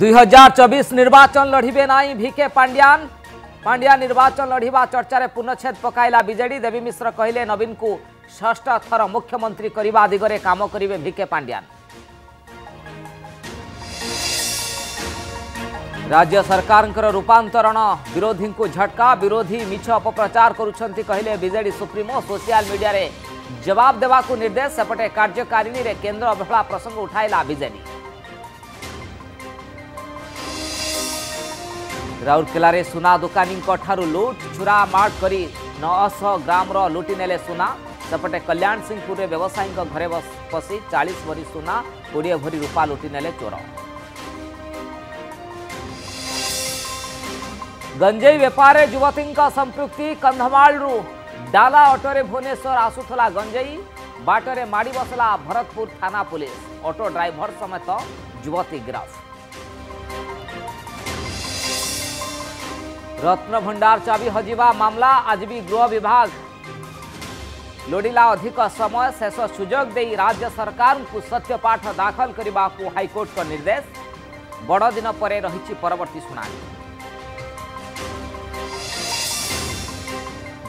2024 निर्वाचन लड़े ना भिके पांड्यान पांड्या निर्वाचन लड़ा चर्चार पुनच्छेद पकाला विजेडी देवी मिश्र कहले नवीन को ष्ठ थर मुख्यमंत्री करने दिगरे कम करे भिके पांड्यान राज्य सरकार रूपातरण विरोधी को झटका विरोधी मिछ अपप्रचार करुले विजेडी सुप्रिमो सोशियाल मीडिया जवाब देवा निर्देश सेपटे कार्यकारिणी केन्द्र अवहेला प्रसंग उठाला विजेडी राउरकेल सुना दोकानी लुट छुरा मार्ट कर नौश ग्राम लुटि ने सुना सेपटे कल्याण सिंहपुर में व्यवसायी घरे पशि चालीस भरी सुना कोड़े भरी रूपा लुटि ने चोर गंजे बेपार युवती संप्रति कंधमाल डाला अटोरे भुवनेश्वर आसुला गंजे बाटर माड़ बसला भरतपुर थाना पुलिस ऑटो ड्राइवर समेत युवती गिरफ्त रत्न भंडार चबी हजार मामला आज भी गृह विभाग लोड़ा अधिक समय शेष सुजोग राज्य सरकार को सत्यपाठ दाखल करने को हाइकोर्ट का निर्देश बड़दिन पर रही परवर्त शुणा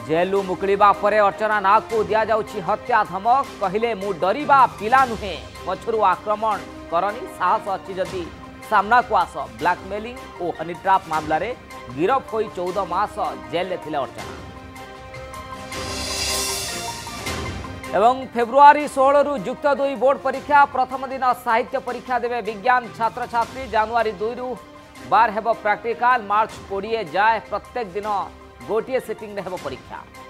जेलु मुकुवा पर अर्चना नाग को दि जाऊँगी हत्या धमक कहले मु डरवा पा नुहे पक्षर आक्रमण करनी साहस अच्छी जदि सामना को आस ब्लाकमेली और ट्राप मामलें गिरफ हो चौद मस जेल अर्चना एवं फेब्रुआरी षोहर युक्त दुई बोर्ड परीक्षा प्रथम दिन साहित्य परीक्षा देवे विज्ञान छात्र छात्री जानुरी दुई रु बार हे प्राक्टिकाल मार्च कोड़े जाए प्रत्येक दिन गोटे सेटिंग में हेबो परीक्षा